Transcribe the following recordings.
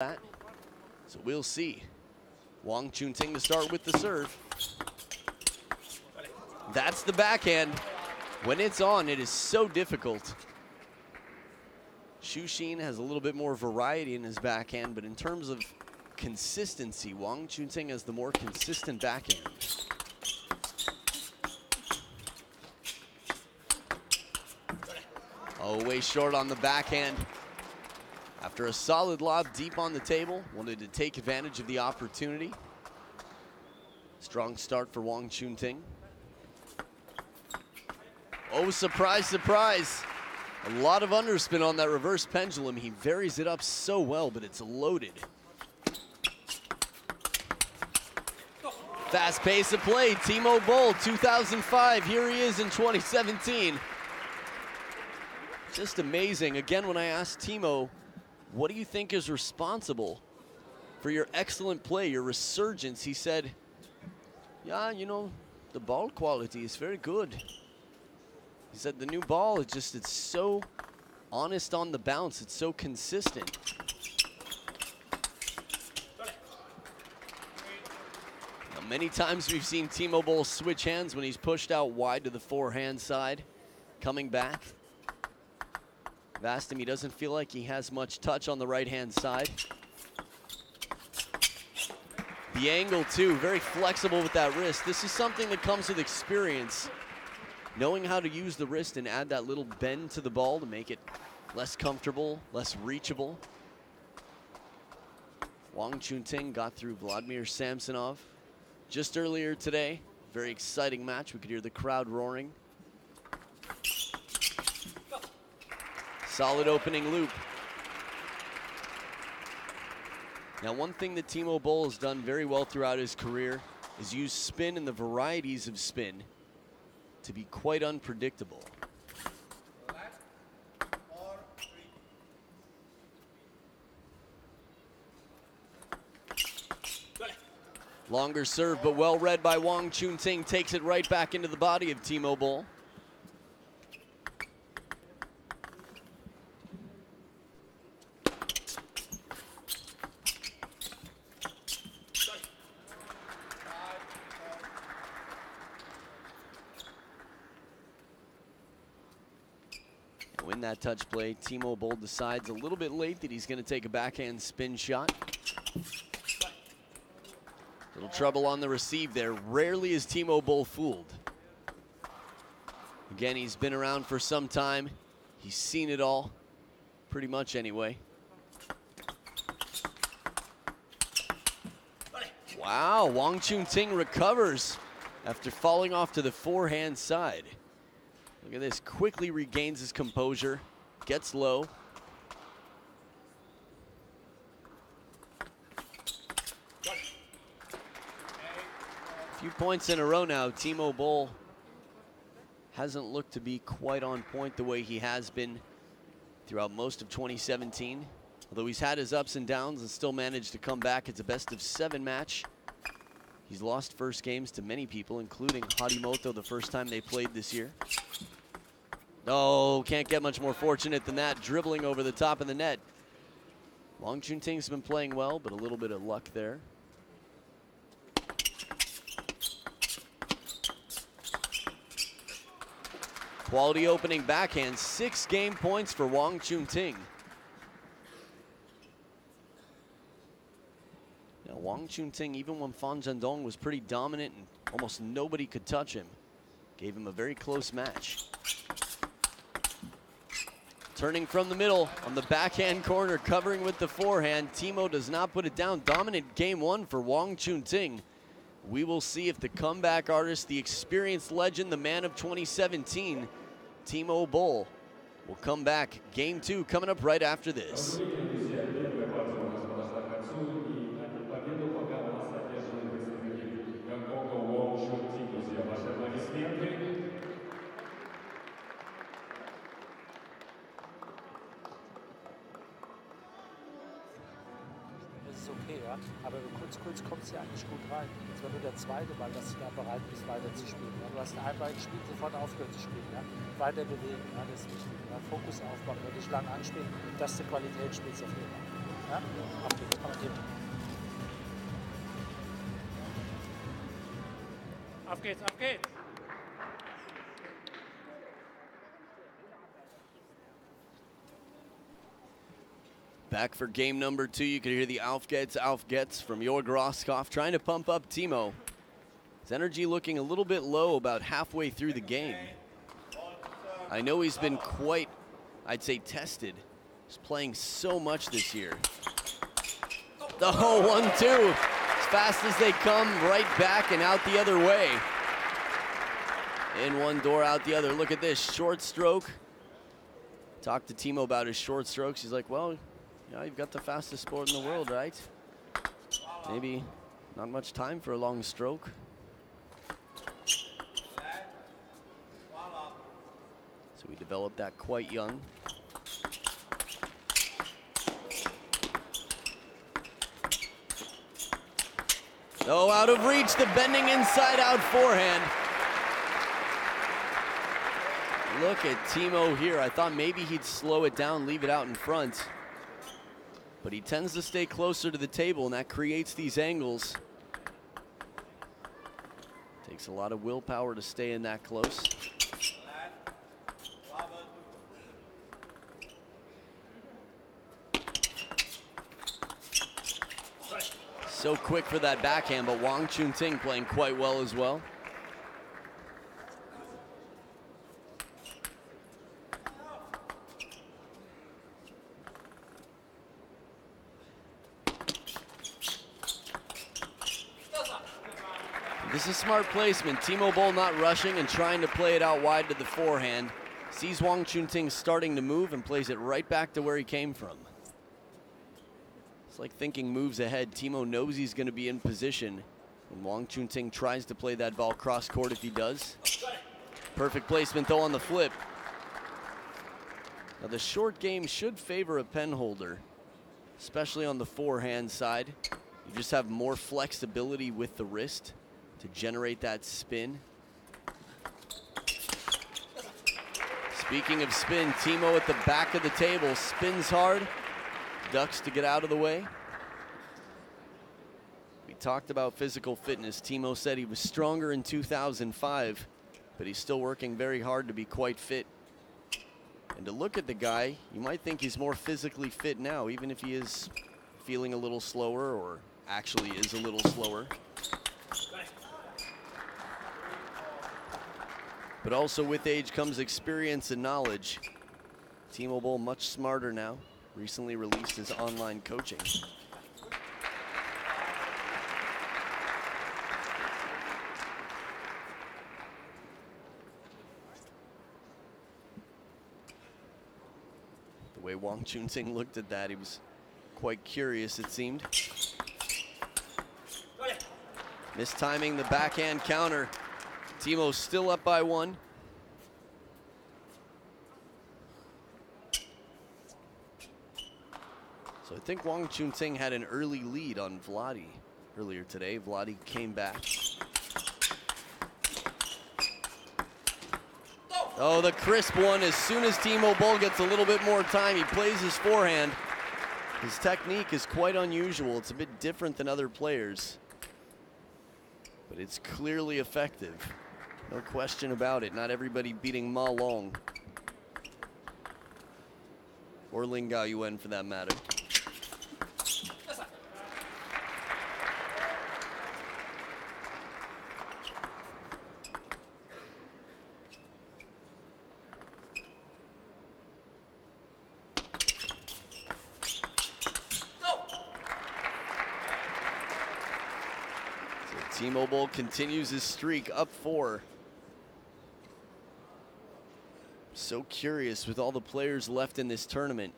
that. So we'll see. Wong Chun Ting to start with the serve. That's the backhand. When it's on, it is so difficult. Xu Xin has a little bit more variety in his backhand, but in terms of consistency, Wong Chun Ting has the more consistent backhand. Oh, way short on the backhand. After a solid lob deep on the table, wanted to take advantage of the opportunity. Strong start for Wong Chun Ting. Oh, surprise, surprise. A lot of underspin on that reverse pendulum. He varies it up so well, but it's loaded. Fast pace of play, Timo Boll, 2005. Here he is in 2017. Just amazing. Again, when I asked Timo, what do you think is responsible for your excellent play, your resurgence? He said, yeah, you know, the ball quality is very good. He said the new ball is just, it's so honest on the bounce. It's so consistent. Now, many times we've seen Timo Boll switch hands when he's pushed out wide to the forehand side, coming back. Him, he doesn't feel like he has much touch on the right-hand side. The angle too, very flexible with that wrist. This is something that comes with experience. Knowing how to use the wrist and add that little bend to the ball to make it less comfortable, less reachable. Wong Chun Ting got through Vladimir Samsonov just earlier today. Very exciting match. We could hear the crowd roaring. Solid opening loop. Now, one thing that Timo Boll has done very well throughout his career is use spin and the varieties of spin to be quite unpredictable. Longer serve, but well read by Wong Chun Ting. Takes it right back into the body of Timo Boll. Win touch play. Timo Boll decides a little bit late that he's going to take a backhand spin shot. Little trouble on the receive there. Rarely is Timo Boll fooled. Again, he's been around for some time. He's seen it all, pretty much anyway. Wow, Wong Chun Ting recovers after falling off to the forehand side. Look at this, quickly regains his composure, gets low. A few points in a row now. Timo Boll hasn't looked to be quite on point the way he has been throughout most of 2017. Although he's had his ups and downs and still managed to come back. It's a best of seven match. He's lost first games to many people, including Harimoto the first time they played this year. Oh, can't get much more fortunate than that, dribbling over the top of the net. Wong Chun Ting's been playing well, but a little bit of luck there. Quality opening backhand, six game points for Wong Chun Ting. Now, Wong Chun Ting, even when Fan Zhendong was pretty dominant and almost nobody could touch him, gave him a very close match. Turning from the middle on the backhand corner, covering with the forehand. Timo does not put it down. Dominant game one for Wong Chun Ting. We will see if the comeback artist, the experienced legend, the man of 2017, Timo Boll, will come back. Game two coming up right after this. Zweite Ball, dass du da bereit bist, weiter zu spielen. Ja. Du hast einen Ball gespielt, sofort aufgehört zu spielen. Ja. Weiter bewegen, ja, das ist wichtig. Ja. Fokus aufbauen, wirklich lang anspielen, dass du Qualität spielst auf jeden Fall. Ja? Auf geht's, komm hier. Auf geht's, auf geht's. Back for game number two. You can hear the Alf gets, Alf gets from Jorg Roskopf trying to pump up Timo. His energy looking a little bit low about halfway through the game. I know he's been quite, I'd say, tested. He's playing so much this year. The whole 1 2. As fast as they come, right back and out the other way. In one door, out the other. Look at this short stroke. Talked to Timo about his short strokes. He's like, well, yeah, you've got the fastest sport in the world, right? Maybe not much time for a long stroke. We developed that quite young. Oh, out of reach, the bending inside out forehand. Look at Timo here. I thought maybe he'd slow it down, leave it out in front. But he tends to stay closer to the table, and that creates these angles. Takes a lot of willpower to stay in that close. So quick for that backhand, but Wong Chun Ting playing quite well as well. This is smart placement. Timo Boll not rushing and trying to play it out wide to the forehand. Sees Wong Chun Ting starting to move and plays it right back to where he came from. Like thinking moves ahead. Timo knows he's going to be in position. And Wong Chun Ting tries to play that ball cross court if he does. Perfect placement though on the flip. Now the short game should favor a pen holder, especially on the forehand side. You just have more flexibility with the wrist to generate that spin. Speaking of spin, Timo at the back of the table spins hard, ducks to get out of the way. We talked about physical fitness. Timo said he was stronger in 2005, but he's still working very hard to be quite fit. And to look at the guy, you might think he's more physically fit now, even if he is feeling a little slower or actually is a little slower. But also with age comes experience and knowledge. Timo much smarter now. Recently released his online coaching. The way Wong Chun Ting looked at that, he was quite curious it seemed. Mistiming the backhand counter. Timo still up by one. So I think Wong Chun Ting had an early lead on Vladi earlier today. Vladi came back. Oh, the crisp one. As soon as Timo Boll gets a little bit more time, he plays his forehand. His technique is quite unusual. It's a bit different than other players. But it's clearly effective. No question about it. Not everybody beating Ma Long. Or Lin Gao Yuan for that matter. Timo Boll continues his streak up four. So curious with all the players left in this tournament.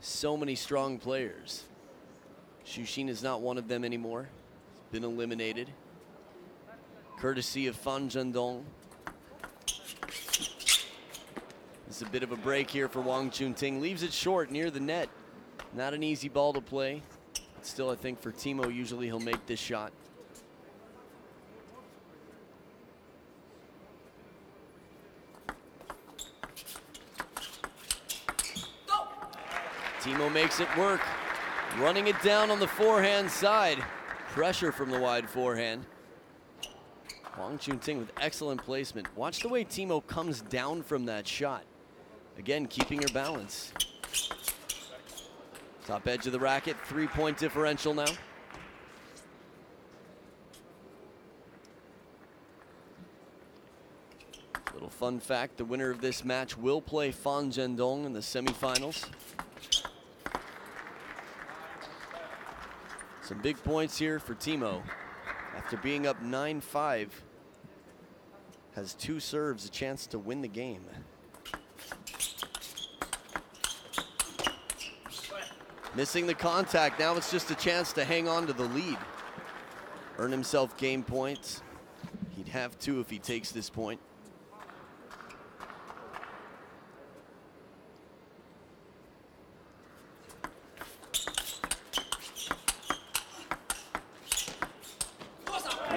So many strong players. Xin is not one of them anymore. He's been eliminated. Courtesy of Fan Zhendong. It's a bit of a break here for Wong Chun Ting. Leaves it short near the net. Not an easy ball to play. Still, I think for Timo, usually he'll make this shot. Timo makes it work. Running it down on the forehand side. Pressure from the wide forehand. Wong Chun Ting with excellent placement. Watch the way Timo comes down from that shot. Again, keeping her balance. Top edge of the racket, three point differential now. Little fun fact, the winner of this match will play Fan Zhendong in the semifinals. Some big points here for Timo. After being up 9-5, has two serves, a chance to win the game. Missing the contact, now it's just a chance to hang on to the lead. Earn himself game points. He'd have two if he takes this point.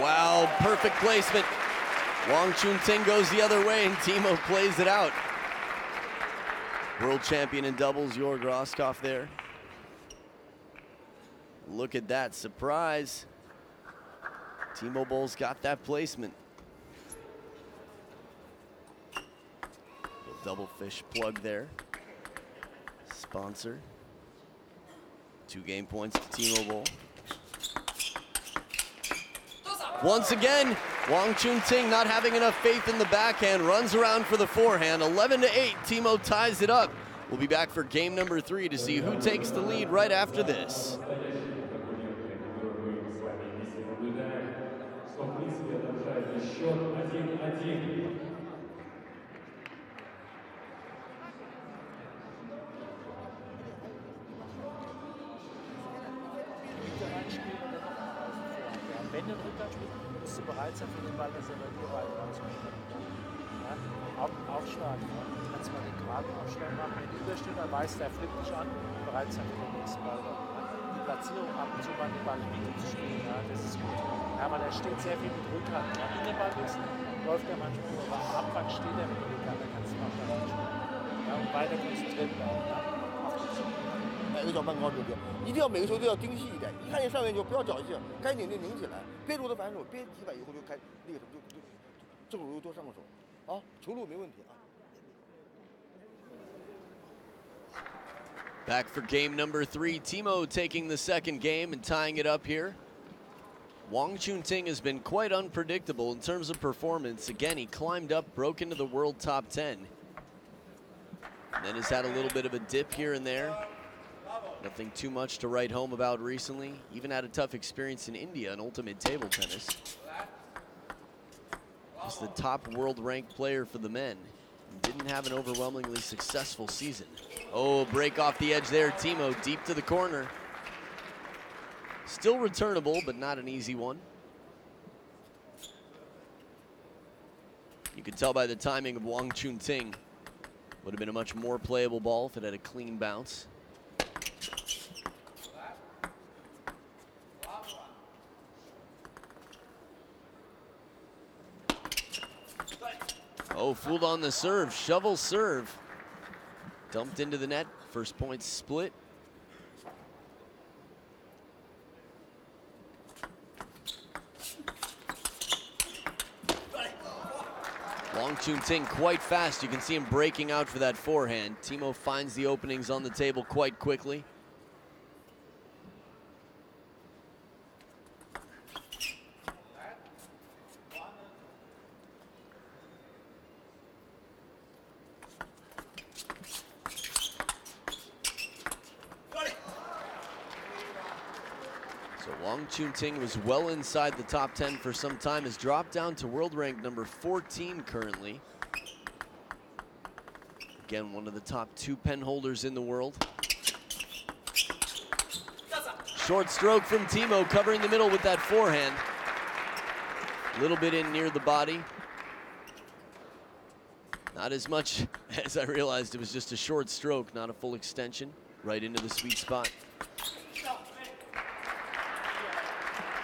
Wow, perfect placement. Wong Chun Ting goes the other way and Timo plays it out. World champion in doubles, Jorg Rosskopf there. Look at that, surprise. Timo Boll's got that placement. Double fish plug there. Sponsor. Two game points to Timo Boll. Once again, Wong Chun Ting not having enough faith in the backhand, runs around for the forehand. 11 to 8, Timo ties it up. We'll be back for game number three to see who takes the lead right after this. Back for game number three, Timo taking the second game and tying it up here. Wong Chun Ting has been quite unpredictable in terms of performance. Again, he climbed up, broke into the world top 10. And then has had a little bit of a dip here and there. Nothing too much to write home about recently. Even had a tough experience in India in ultimate table tennis. He's the top world ranked player for the men. Didn't have an overwhelmingly successful season. Oh, break off the edge there. Timo deep to the corner. Still returnable, but not an easy one. You could tell by the timing of Wong Chun Ting. Would have been a much more playable ball if it had a clean bounce. Oh, fooled on the serve. Shovel serve. Dumped into the net. First point split. Wong Chun Ting quite fast. You can see him breaking out for that forehand. Timo finds the openings on the table quite quickly. So Wong Chun Ting was well inside the top 10 for some time, has dropped down to world rank number 14 currently. Again, one of the top two pen holders in the world. Short stroke from Timo, covering the middle with that forehand. A little bit in near the body. Not as much as I realized it was just a short stroke, not a full extension. Right into the sweet spot.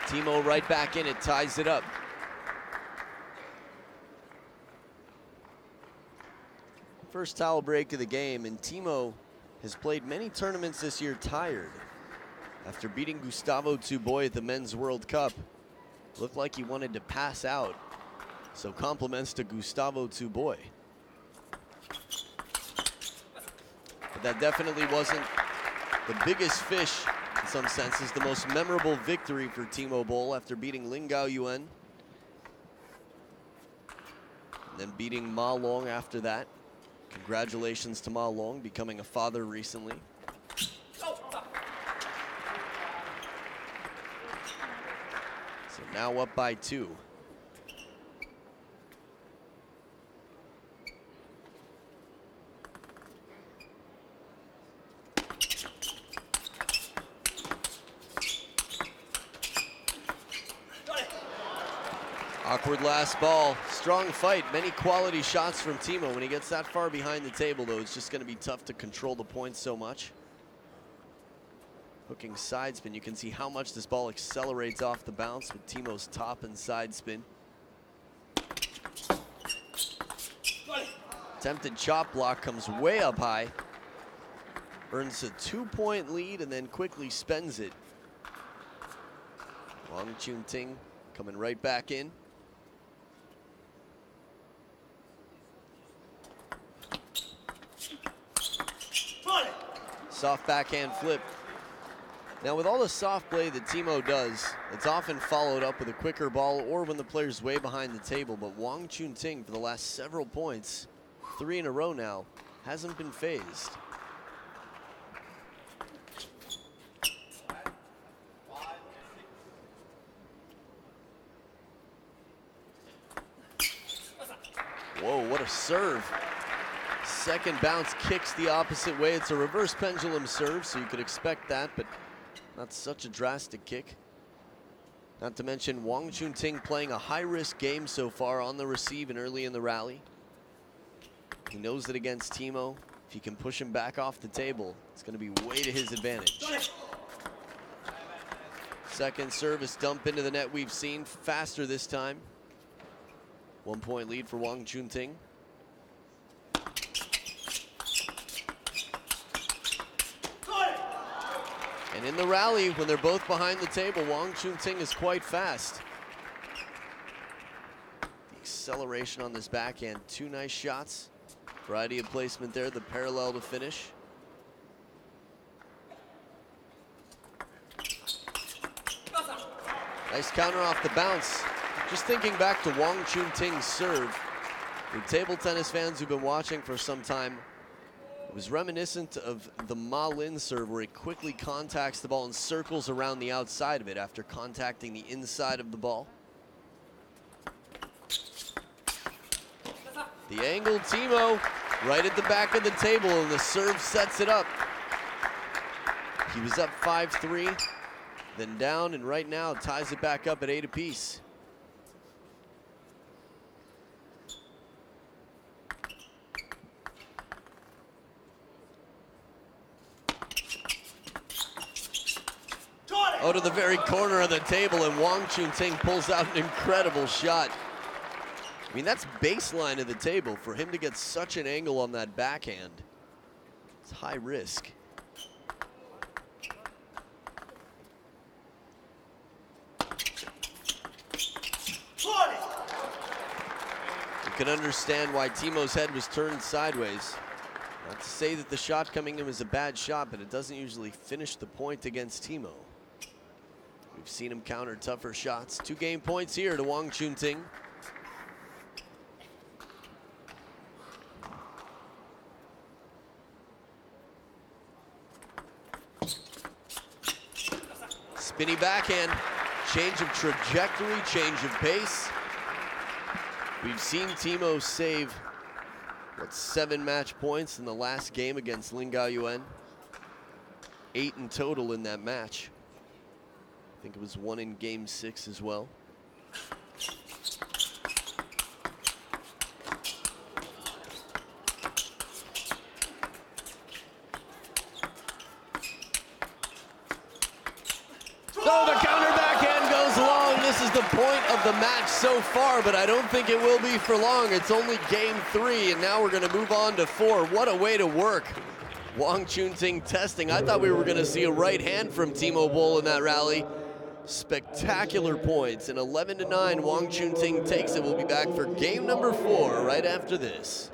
Timo right back in it, ties it up. First towel break of the game, and Timo has played many tournaments this year tired. after beating Gustavo Tsuboi at the Men's World Cup, looked like he wanted to pass out. So compliments to Gustavo Tsuboi. But that definitely wasn't the biggest fish some senses, the most memorable victory for Timo Boll after beating Lin Gao Yuan. Then beating Ma Long after that. Congratulations to Ma Long, becoming a father recently. So now up by two. Awkward last ball. Strong fight. Many quality shots from Timo. When he gets that far behind the table, though, it's just going to be tough to control the points so much. Hooking side spin. You can see how much this ball accelerates off the bounce with Timo's top and side spin. Attempted chop block comes way up high. Earns a two-point lead and then quickly spends it. Wong Chun Ting coming right back in. Soft backhand flip. Now with all the soft play that Timo does, it's often followed up with a quicker ball or when the player's way behind the table. But Wong Chun Ting for the last several points, three in a row now, hasn't been phased. Whoa, what a serve. Second bounce kicks the opposite way. It's a reverse pendulum serve, so you could expect that, but not such a drastic kick. Not to mention Wong Chun Ting playing a high-risk game so far on the receive and early in the rally. He knows that against Timo, if he can push him back off the table, it's going to be way to his advantage. Second service dump into the net we've seen, faster this time. One point lead for Wong Chun And in the rally, when they're both behind the table, Wong Chun Ting is quite fast. The acceleration on this backhand, two nice shots. Variety of placement there, the parallel to finish. Nice counter off the bounce. Just thinking back to Wong Chun Ting's serve, for table tennis fans who've been watching for some time, it was reminiscent of the Ma Lin serve where he quickly contacts the ball and circles around the outside of it after contacting the inside of the ball. The angle, Timo, right at the back of the table, and the serve sets it up. He was up 5-3, then down, and right now ties it back up at eight apiece. Oh, to the very corner of the table, and Wong Chun Ting pulls out an incredible shot. I mean, that's baseline of the table. For him to get such an angle on that backhand, it's high risk. You can understand why Timo's head was turned sideways. Not to say that the shot coming in was a bad shot, but it doesn't usually finish the point against Timo. We've seen him counter tougher shots. Two game points here to Wong Chun Ting. Spinny backhand, change of trajectory, change of pace. We've seen Timo save, what, seven match points in the last game against Lin Gao Yuan. Eight in total in that match. I think it was one in game six as well. The counter backhand goes long. This is the point of the match so far, but I don't think it will be for long. It's only game three, and now we're going to move on to four. What a way to work. Wong Chun Ting testing. I thought we were going to see a right hand from Timo Boll in that rally. Spectacular points. And 11 to 9, Wong Chun Ting takes it. We'll be back for game number four right after this.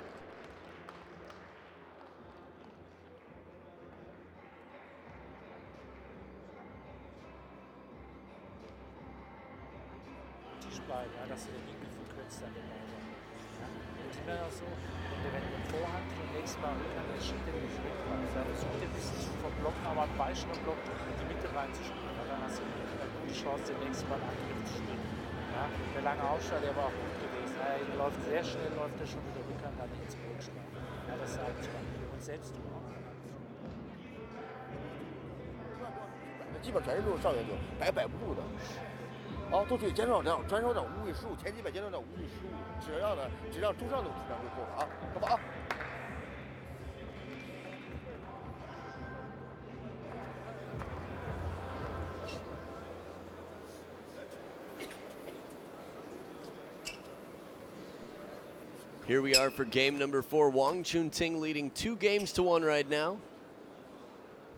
Here we are for game number four. Wong Chun Ting leading two games to one right now.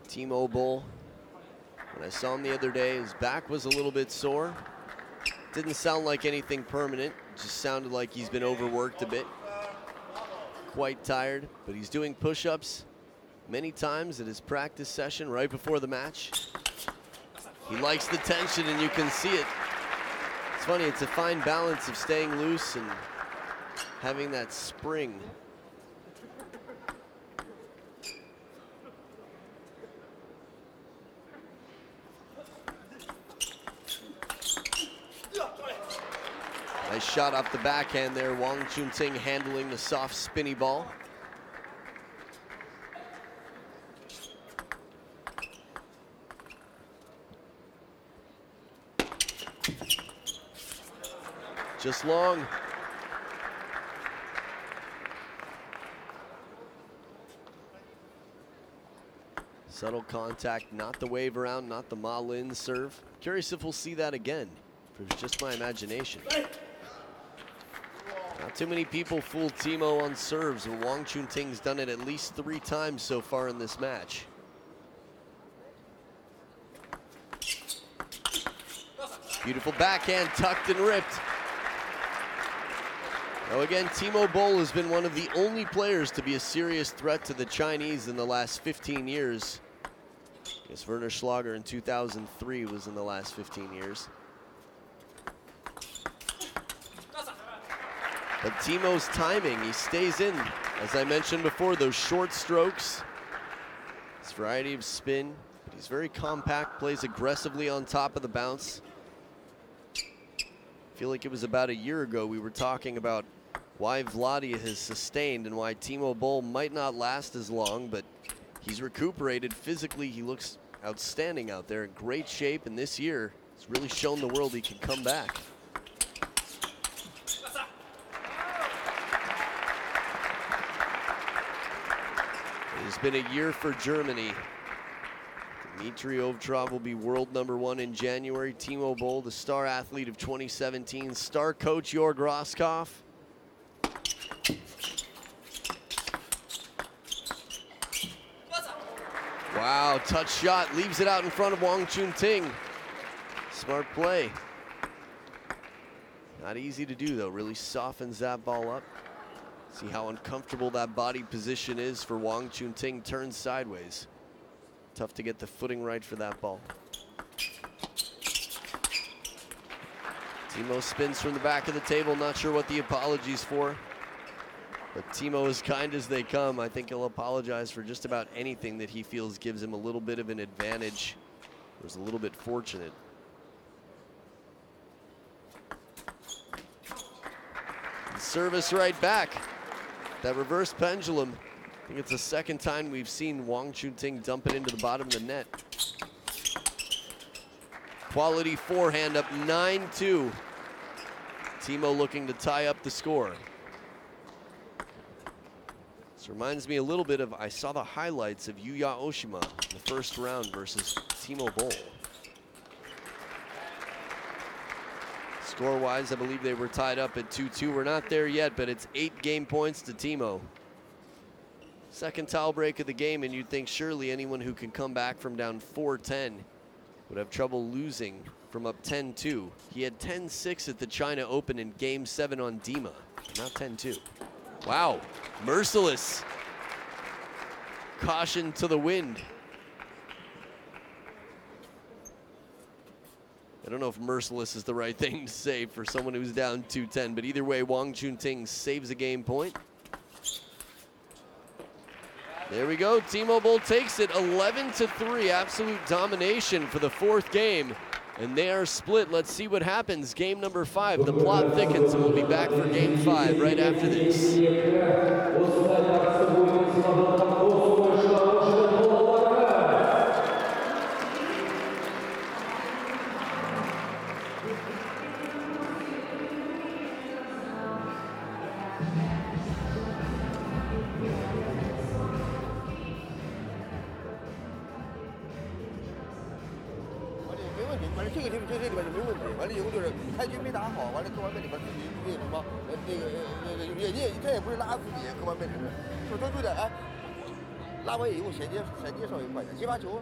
Timo Boll, when I saw him the other day, his back was a little bit sore. Didn't sound like anything permanent. Just sounded like he's been overworked a bit. Quite tired, but he's doing push-ups many times at his practice session right before the match. He likes the tension and you can see it. It's funny, it's a fine balance of staying loose and having that spring. Nice shot off the backhand there. Wong Chun Ting handling the soft spinny ball. Just long. Subtle contact, not the wave around, not the Ma Lin serve. Curious if we'll see that again, if it's just my imagination. Not too many people fool Timo on serves, and Wong Chun Ting's done it at least three times so far in this match. Beautiful backhand, tucked and ripped. Now again, Timo Boll has been one of the only players to be a serious threat to the Chinese in the last 15 years. I guess Werner Schlager in 2003 was in the last 15 years. But Timo's timing, he stays in. As I mentioned before, those short strokes, his variety of spin, he's very compact, plays aggressively on top of the bounce. I feel like it was about a year ago we were talking about why Vladi has sustained and why Timo Boll might not last as long, but he's recuperated physically. He looks outstanding out there in great shape, and this year he's really shown the world he can come back. Has been a year for Germany. Dmitry Ovtcharov will be world number one in January. Timo Boll, the star athlete of 2017. Star coach Jorg Rosskopf. Wow, touch shot, leaves it out in front of Wong Chun Ting. Smart play. Not easy to do though, really softens that ball up. See how uncomfortable that body position is for Wong Chun Ting, turns sideways. Tough to get the footing right for that ball. Timo spins from the back of the table, not sure what the apology's for. But Timo, as kind as they come, I think he'll apologize for just about anything that he feels gives him a little bit of an advantage. Was a little bit fortunate. Service right back. That reverse pendulum. I think it's the second time we've seen Wong Chun Ting dump it into the bottom of the net. Quality forehand up 9-2. Timo looking to tie up the score. This reminds me a little bit of, I saw the highlights of Yuya Oshima in the first round versus Timo Boll. Score-wise, I believe they were tied up at 2-2. We're not there yet, but it's eight game points to Timo. Second towel break of the game, and you'd think surely anyone who can come back from down 4-10 would have trouble losing from up 10-2. He had 10-6 at the China Open in Game 7 on Dima, not 10-2. Wow, merciless. Caution to the wind. I don't know if merciless is the right thing to say for someone who's down 210, but either way, Wong Chun Ting saves a game point. There we go. Timo Boll takes it 11 to 3. Absolute domination for the fourth game. And they are split. Let's see what happens. Game number five. The plot thickens, and we'll be back for game five right after this. 发这种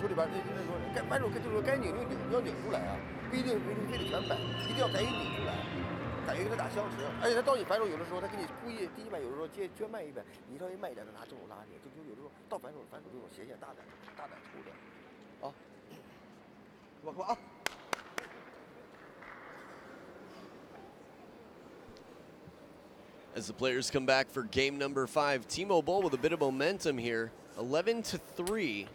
球里边，那那说该反正就是说该拧就拧，要拧出来啊，不一定不一定非得全摆，一定要该拧出来，感觉跟他打相持。而且他到你反手有的时候他给你故意第一摆有的时候接捐慢一摆，你稍微慢一点，他拿正手拉你，就就有的时候到反手反手这种斜线大胆大胆抽的，啊，看吧看吧啊。As the players come back for game number five, T-Mobile with a bit of momentum here, 11 to three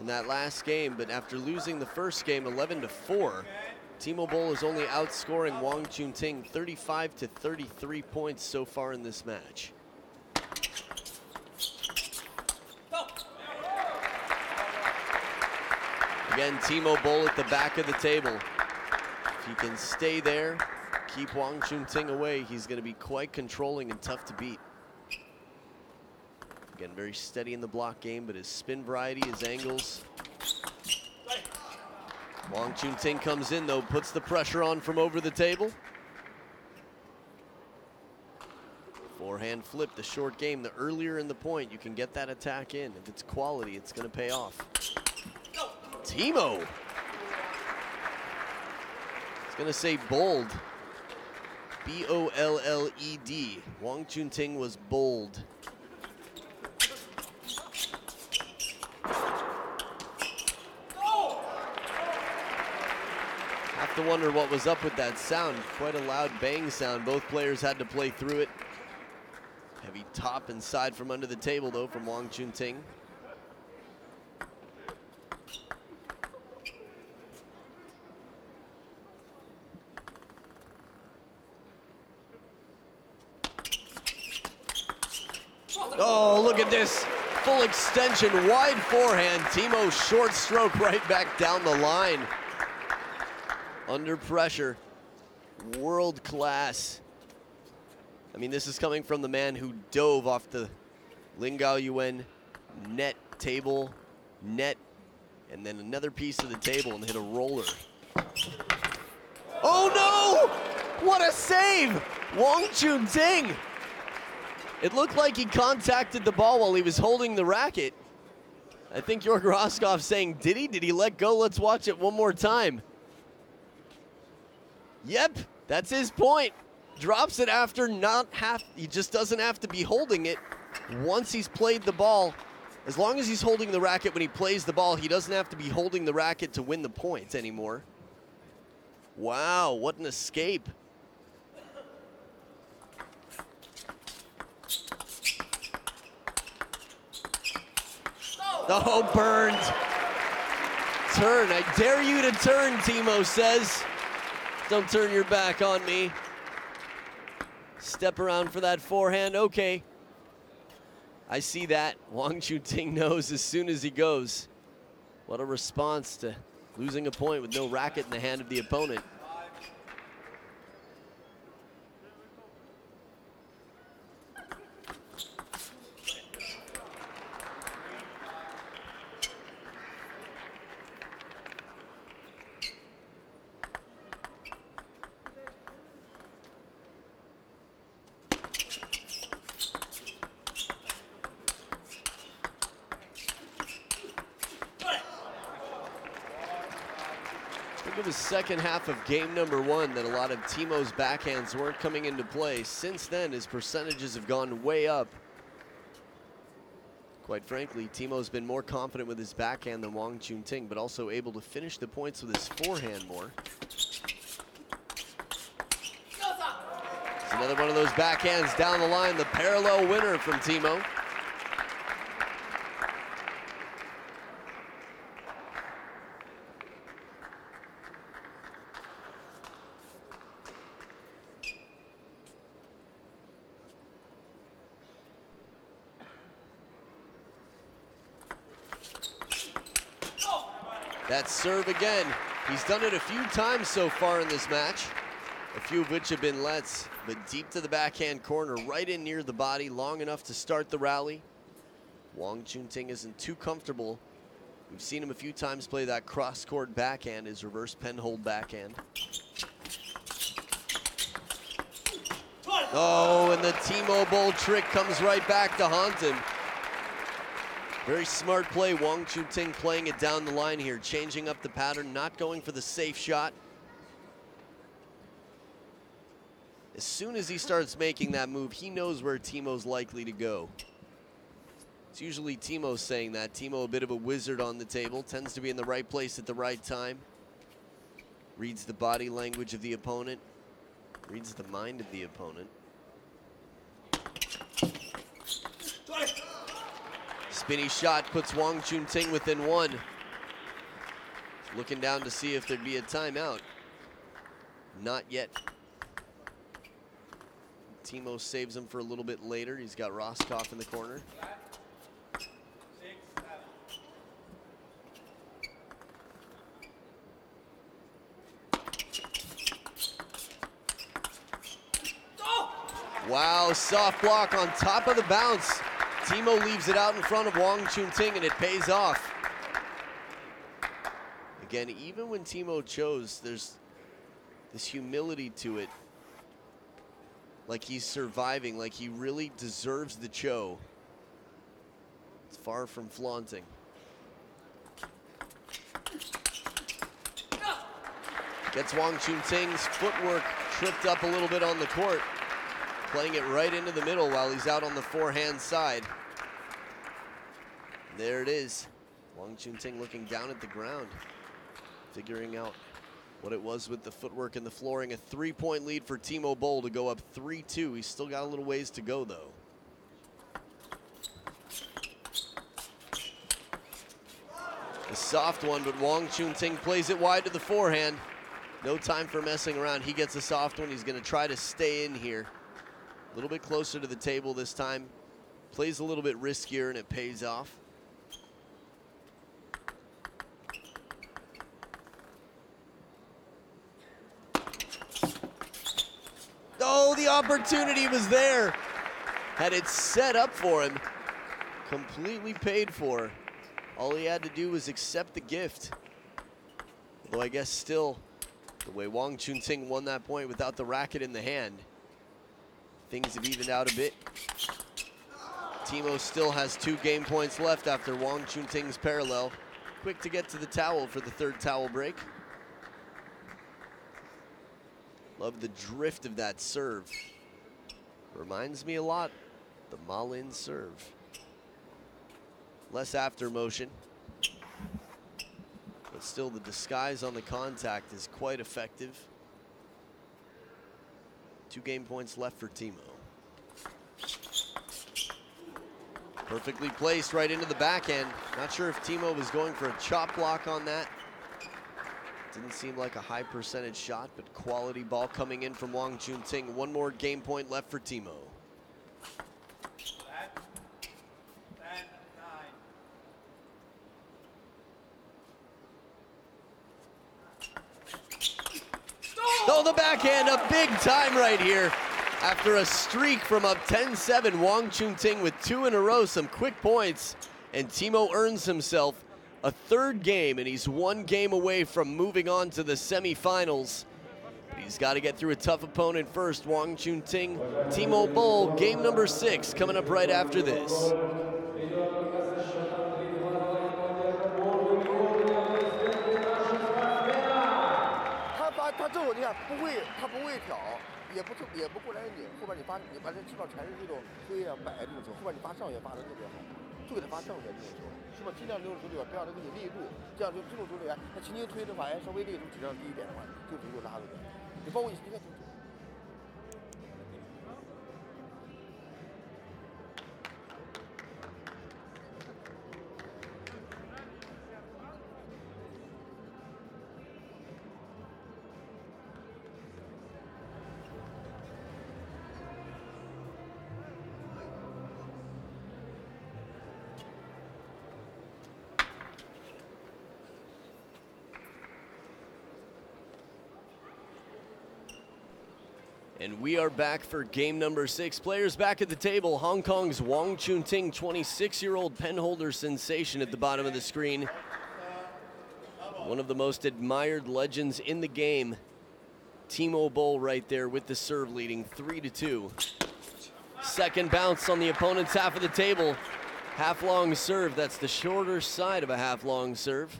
in that last game, but after losing the first game 11 to 4, Timo Boll is only outscoring Wong Chun Ting 35 to 33 points so far in this match. Again, Timo Boll at the back of the table. If he can stay there, keep Wong Chun Ting away, he's going to be quite controlling and tough to beat. Again, very steady in the block game, but his spin variety, his angles. Wong Chun Ting comes in, though, puts the pressure on from over the table. Forehand flip, the short game. The earlier in the point, you can get that attack in. If it's quality, it's going to pay off. Timo. It's going to say bold. B-O-L-L-E-D. Wong Chun Ting was bold. To wonder what was up with that sound. Quite a loud bang sound. Both players had to play through it. Heavy top and side from under the table, though, from Wong Chun Ting. Oh, look at this. Full extension, wide forehand. Timo short stroke right back down the line under pressure. World class. I mean, this is coming from the man who dove off the Lin Gao Yuan net table, net, and then another piece of the table and hit a roller. Oh no! What a save! Wong Chun Ting! It looked like he contacted the ball while he was holding the racket. I think Jorg Rosskopf saying, did he? Did he let go? Let's watch it one more time. Yep, that's his point. Drops it after not half, he just doesn't have to be holding it once he's played the ball. As long as he's holding the racket when he plays the ball, he doesn't have to be holding the racket to win the points anymore. Wow, what an escape. Oh, burned. Turn, I dare you to turn, Timo says. Don't turn your back on me. Step around for that forehand. Okay. I see that. Wong Chun Ting knows as soon as he goes. What a response to losing a point with no racket in the hand of the opponent. It was second half of game number one that a lot of Timo's backhands weren't coming into play. Since then, his percentages have gone way up. Quite frankly, Timo's been more confident with his backhand than Wong Chun Ting, but also able to finish the points with his forehand more. It's another one of those backhands down the line, the parallel winner from Timo. That serve again. He's done it a few times so far in this match. A few of which have been lets, but deep to the backhand corner, right in near the body, long enough to start the rally. Wong Chun Ting isn't too comfortable. We've seen him a few times play that cross-court backhand, his reverse penhold backhand. Oh, and the Timo Boll trick comes right back to haunt him. Very smart play, Wong Wang Chunting playing it down the line here, changing up the pattern, not going for the safe shot. As soon as he starts making that move, he knows where Timo's likely to go. It's usually Timo saying that. Timo, a bit of a wizard on the table, tends to be in the right place at the right time. Reads the body language of the opponent, reads the mind of the opponent. Spinny shot puts Wong Chun Ting within one. Looking down to see if there'd be a timeout. Not yet. Timo saves him for a little bit later. He's got Rosskopf in the corner. Wow, soft block on top of the bounce. Timo leaves it out in front of Wong Chun Ting and it pays off. Again, even when Timo chose, there's this humility to it. Like he's surviving, like he really deserves the cho. It's far from flaunting. Gets Wong Chun Ting's footwork tripped up a little bit on the court. Playing it right into the middle while he's out on the forehand side. There it is. Wong Chun Ting looking down at the ground, figuring out what it was with the footwork and the flooring. A three-point lead for Timo Boll to go up 3-2. He's still got a little ways to go, though. A soft one, but Wong Chun Ting plays it wide to the forehand. No time for messing around. He gets a soft one. He's going to try to stay in here. A little bit closer to the table this time. Plays a little bit riskier, and it pays off. Oh, the opportunity was there. Had it set up for him. Completely paid for. All he had to do was accept the gift. Though I guess still, the way Wong Chun Ting won that point without the racket in the hand, things have evened out a bit. Timo still has two game points left after Wong Chun Ting's parallel. Quick to get to the towel for the third towel break. Love the drift of that serve. Reminds me a lot the Ma Lin serve. Less after motion. But still the disguise on the contact is quite effective. Two game points left for Timo. Perfectly placed right into the backhand. Not sure if Timo was going for a chop block on that. Didn't seem like a high percentage shot, but quality ball coming in from Wong Chun Ting. One more game point left for Timo. Oh, the backhand up big time right here. After a streak from up 10-7, Wong Chun Ting with two in a row, some quick points, and Timo earns himself a third game, and he's one game away from moving on to the semifinals. But He's got to get through a tough opponent first. Wong Chun Ting, Timo Boll, game number six, coming up right after this. 尽量留住手里边不要他给你力度这样就这种足球员他轻轻推的话院稍微力度质量低一点的话就能够拉住你你包括你你看 And we are back for game number six. Players back at the table. Hong Kong's Wong Chun Ting, 26 year old penholder sensation at the bottom of the screen. One of the most admired legends in the game. Timo Boll right there with the serve leading 3 to 2. Second bounce on the opponent's half of the table. Half long serve. That's the shorter side of a half long serve.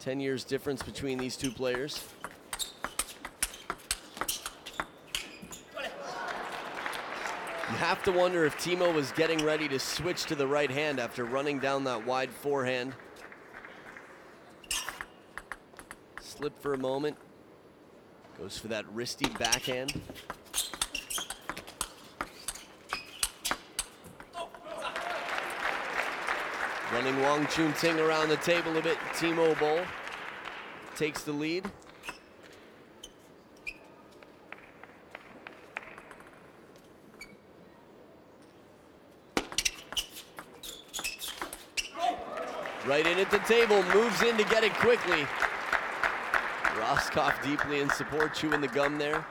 10 years difference between these two players. Have to wonder if Timo was getting ready to switch to the right hand after running down that wide forehand. Slip for a moment. Goes for that wristy backhand. Running Wong Chun Ting around the table a bit. Timo Boll takes the lead. Right in at the table, moves in to get it quickly. Rosskopf deeply in support, chewing the gum there.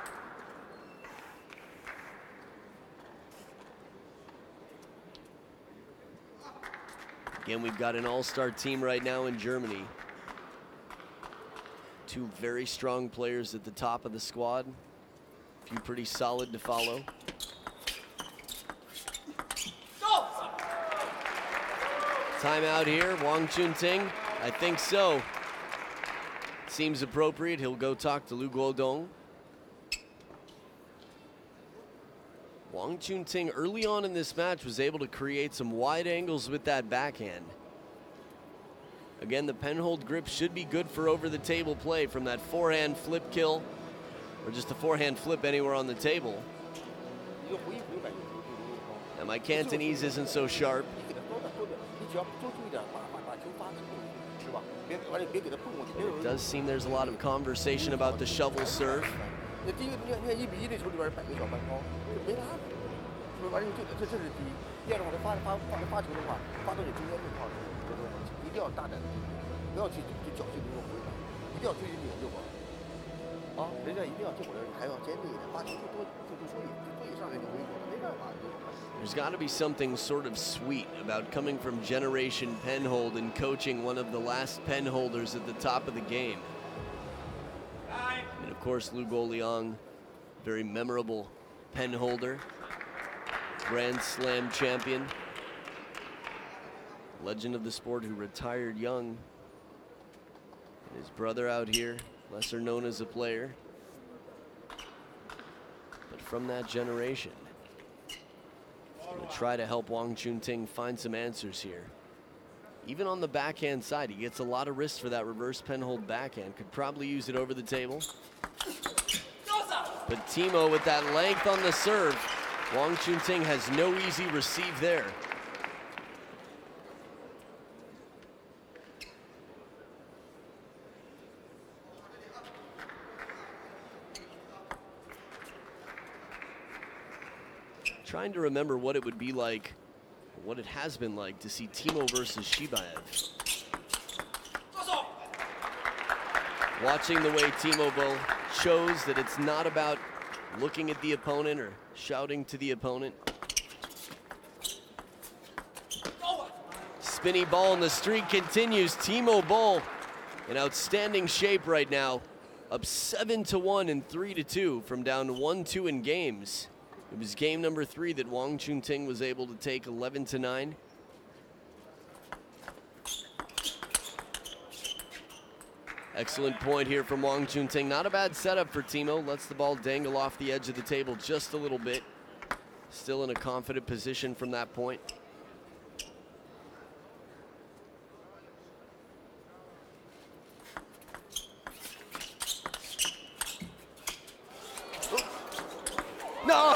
Again, we've got an all-star team right now in Germany. Two very strong players at the top of the squad. A few pretty solid to follow. Timeout here, Wong Chun Ting. I think so. Seems appropriate. He'll go talk to Liu Guodong. Wong Chun Ting early on in this match was able to create some wide angles with that backhand. Again, the penhold grip should be good for over the table play from that forehand flip kill or just a forehand flip anywhere on the table. Now my Cantonese isn't so sharp. 你给他多点多点，你只要多注意点，把把把球发出去，是吧？别完了别给他碰过去。别有 It does seem there's a lot of conversation about the shovel serve. 那第一个，你看你看一比一这球里边摆个小翻高，就没拉，是不是？完了就这这是第一。第二的话，他发发发发球的话，发到你中间这块儿，这个一定要大胆，不要去去侥幸这种回摆，一定要追紧拧就好。啊，人家一定要这会儿还要坚定一点，发球就多就就所以所以上来就回球，没办法。 就 There's got to be something sort of sweet about coming from Generation Penhold and coaching one of the last penholders at the top of the game. And of course, Liu Guoliang, very memorable penholder, Grand Slam champion, legend of the sport who retired young. And his brother out here, lesser known as a player, but from that generation. Gonna try to help Wong Chun Ting find some answers here. Even on the backhand side, he gets a lot of wrist for that reverse penhold backhand. Could probably use it over the table. But Timo with that length on the serve. Wong Chun Ting has no easy receive there. Trying to remember what it would be like, what it has been like to see Timo versus Shibaev. Watching the way Timo Boll shows that it's not about looking at the opponent or shouting to the opponent. Spinny ball in the street continues. Timo Boll in outstanding shape right now. Up 7 to 1 and 3 to 2 from down 1 2 in games. It was game number three that Wong Chun Ting was able to take 11 to 9. Excellent point here from Wong Chun Ting. Not a bad setup for Timo. Lets the ball dangle off the edge of the table just a little bit. Still in a confident position from that point. No!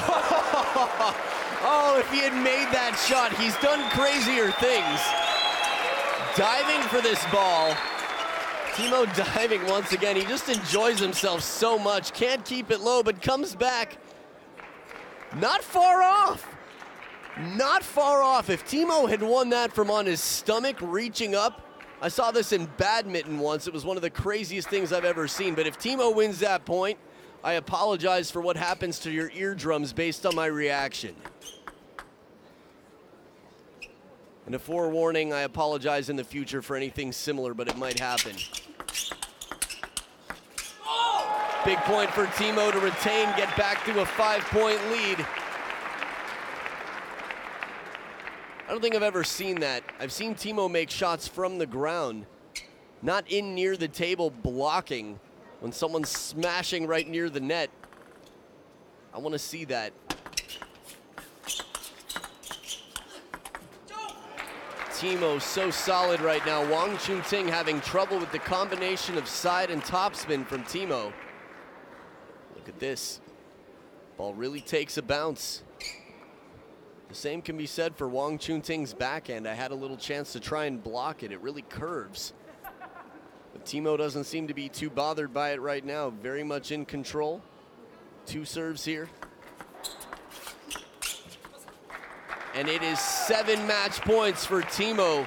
oh, if he had made that shot, he's done crazier things. Diving for this ball. Timo diving once again. He just enjoys himself so much. Can't keep it low, but comes back. Not far off. Not far off. If Timo had won that from on his stomach, reaching up, I saw this in badminton once. It was one of the craziest things I've ever seen. But if Timo wins that point, I apologize for what happens to your eardrums based on my reaction. And a forewarning, I apologize in the future for anything similar, but it might happen. Big point for Timo to retain, get back to a five point lead. I don't think I've ever seen that. I've seen Timo make shots from the ground, not in near the table blocking when someone's smashing right near the net. I want to see that. Timo so solid right now. Wong Chun Ting having trouble with the combination of side and topspin from Timo. Look at this. Ball really takes a bounce. The same can be said for Wong Chun Ting's backhand. I had a little chance to try and block it. It really curves. But Timo doesn't seem to be too bothered by it right now. Very much in control. Two serves here. And it is seven match points for Timo.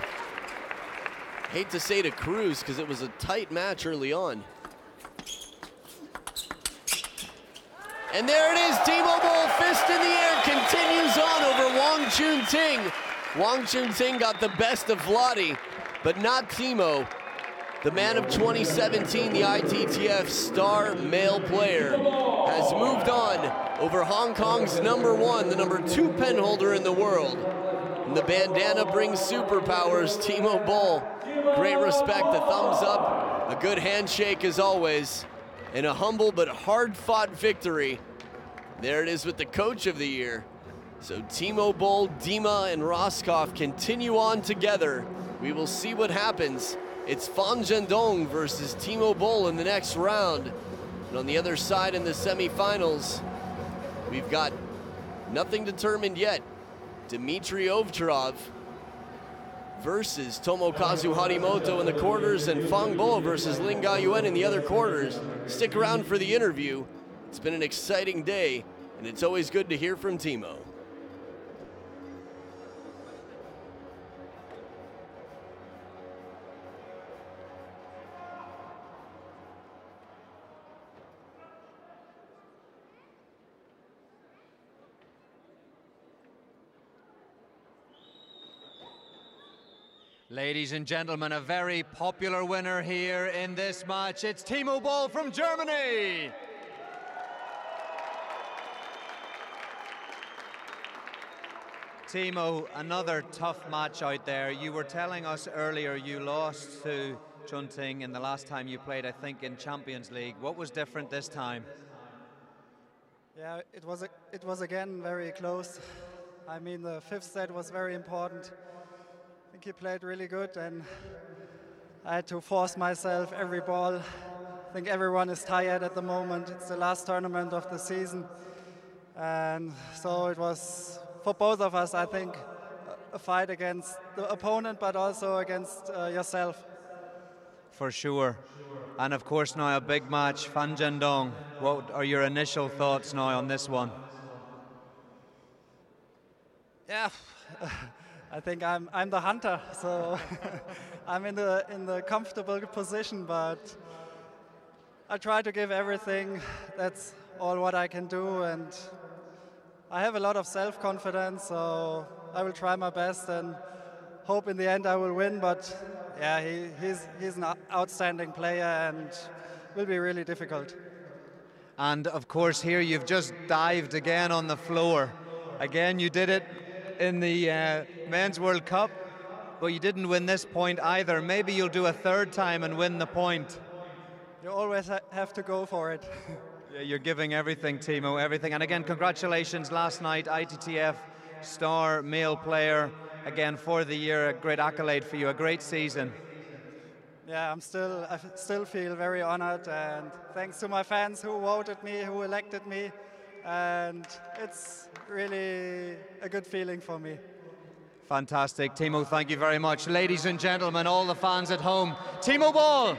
Hate to say to Cruz because it was a tight match early on. And there it is, Timo Boll, fist in the air, continues on over Wong Chun Ting. Wang Chunting got the best of Vladi, but not Timo. The man of 2017, the ITTF star male player, has moved on over Hong Kong's number one, the number two pen holder in the world. And the bandana brings superpowers, Timo Boll. Great respect, a thumbs up, a good handshake as always, and a humble but hard-fought victory. There it is with the coach of the year. So Timo Boll, Dima, and Rosskopf continue on together. We will see what happens it's Fan Zhendong versus Timo Boll in the next round. And on the other side in the semifinals, we've got nothing determined yet. Dmitry Ovtcharov versus Tomokazu Harimoto in the quarters and Fang Bo versus Lin Gao Yuan in the other quarters. Stick around for the interview. It's been an exciting day, and it's always good to hear from Timo. Ladies and gentlemen, a very popular winner here in this match. It's Timo Boll from Germany. Timo, another tough match out there. You were telling us earlier you lost to Chun Ting in the last time you played, I think, in Champions League. What was different this time? Yeah, it was, it was again very close. I mean, the fifth set was very important think he played really good, and I had to force myself every ball. I think everyone is tired at the moment. It's the last tournament of the season, and so it was for both of us. I think a fight against the opponent, but also against uh, yourself. For sure. And of course, now a big match, Fan Zhendong. What are your initial thoughts now on this one? Yeah. I think I'm I'm the hunter, so I'm in the in the comfortable position, but I try to give everything. That's all what I can do, and I have a lot of self-confidence, so I will try my best and hope in the end I will win. But yeah, he, he's he's an outstanding player and will be really difficult. And of course, here you've just dived again on the floor. Again, you did it in the uh, Men's World Cup, but you didn't win this point either. Maybe you'll do a third time and win the point. you always ha- have to go for it. Yeah, you're giving everything, Timo, everything. And again, congratulations last night, ITTF star male player. Again, for the year, a great accolade for you, a great season. yeah, I'm still, I still feel very honored, and thanks to my fans who voted me, who elected me, and it's really a good feeling for me. Fantastic. Timo, thank you very much. Ladies and gentlemen, all the fans at home, Timo Boll.